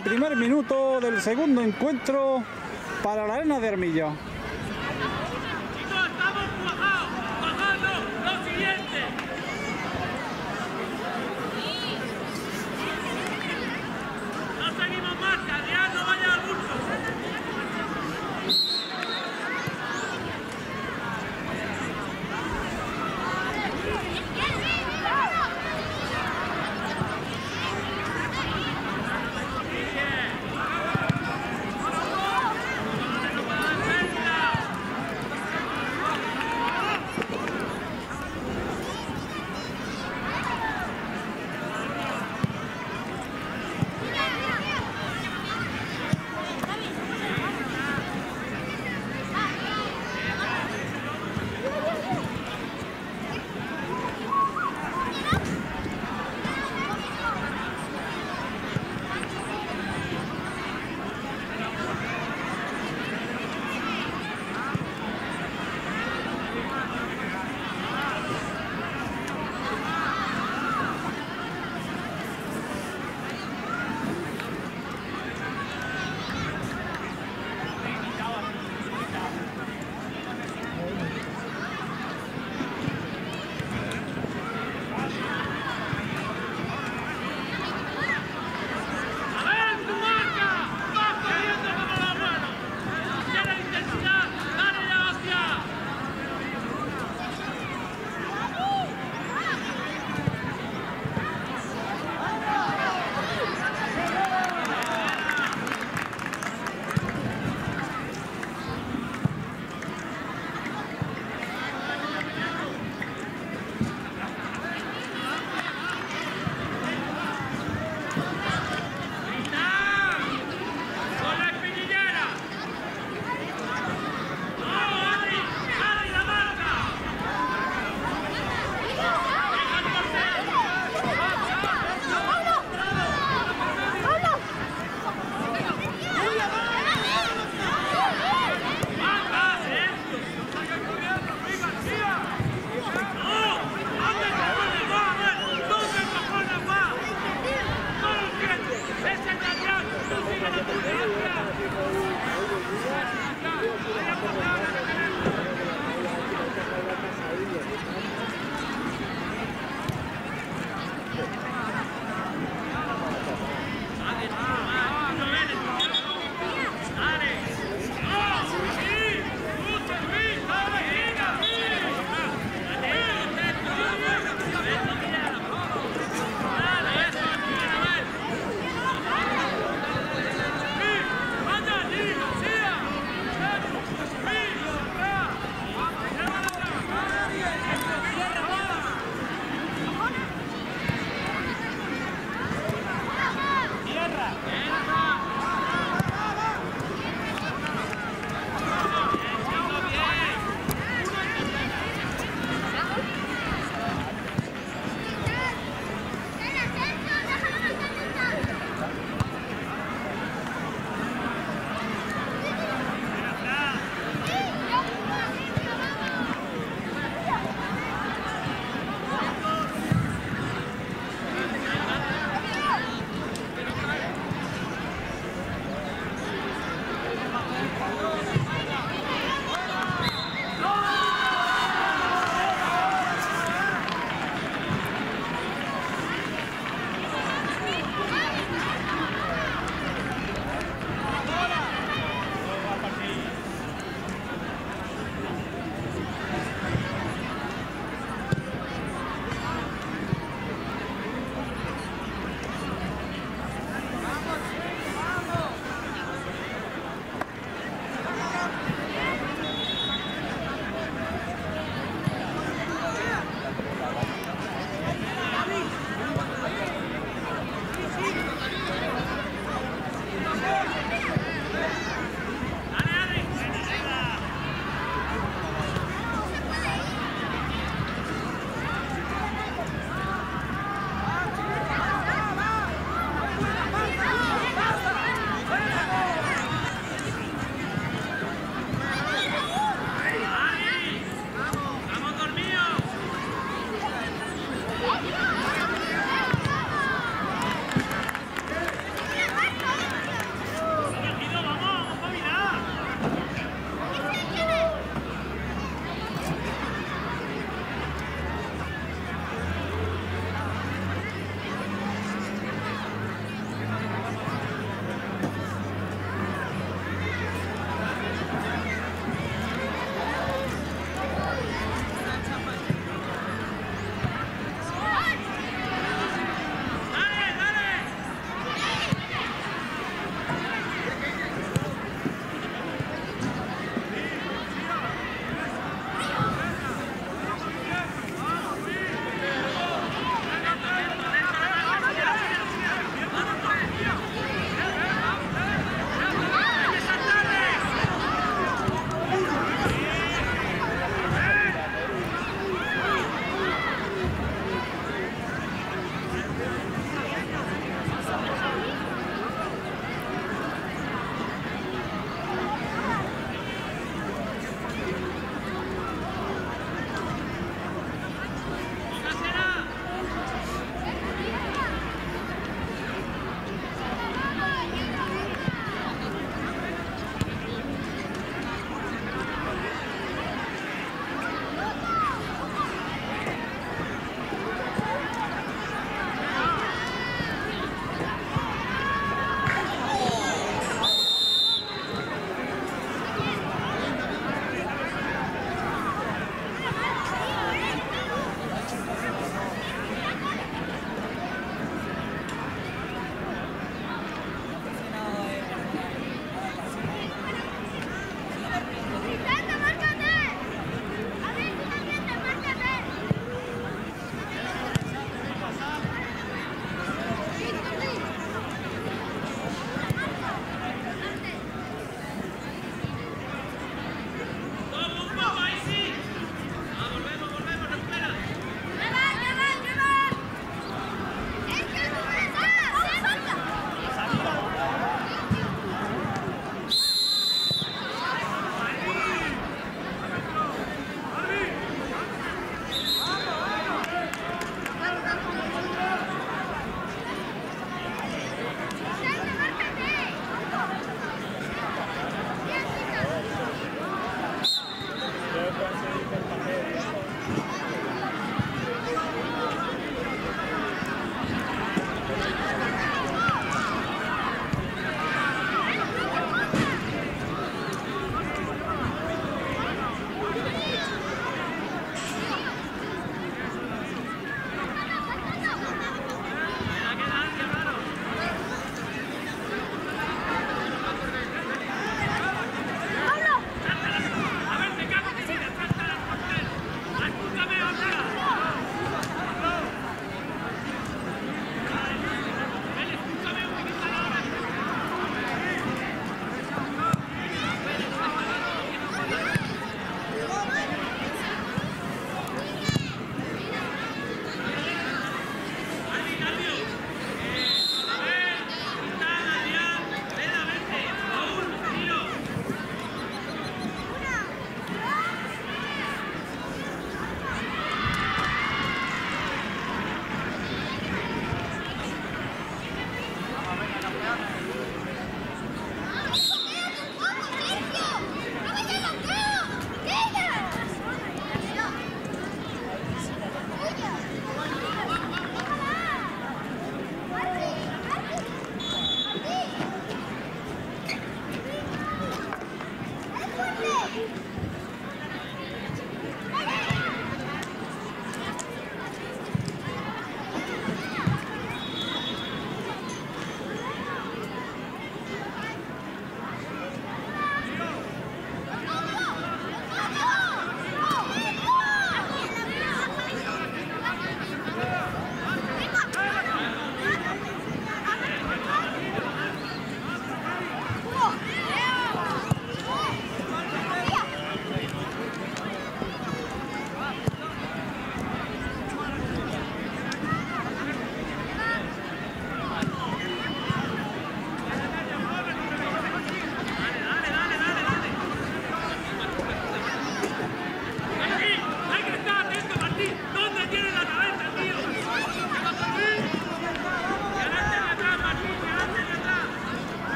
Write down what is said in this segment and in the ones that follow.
primer minuto del segundo encuentro para la Arena de Armilla.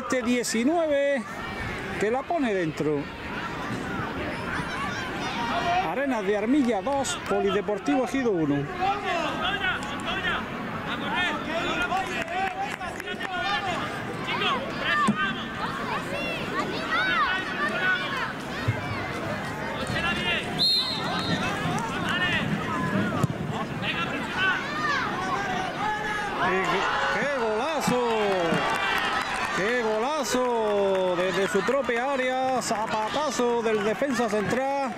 Este 19 que la pone dentro. Arenas de Armilla 2, Polideportivo Ejido 1. Su propia área, zapatazo del defensa central.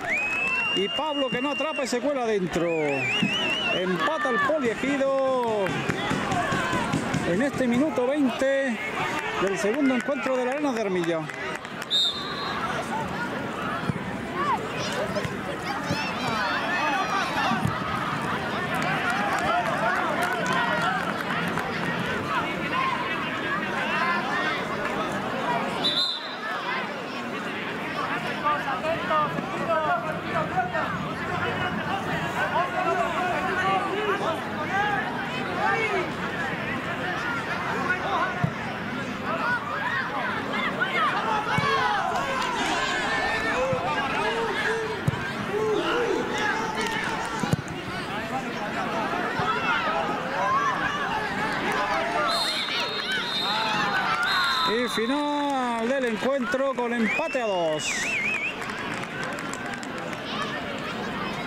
Y Pablo que no atrapa y se cuela adentro. Empata el poliegido en este minuto 20 del segundo encuentro de la Arena de Armilla. Y final del encuentro con empate a dos.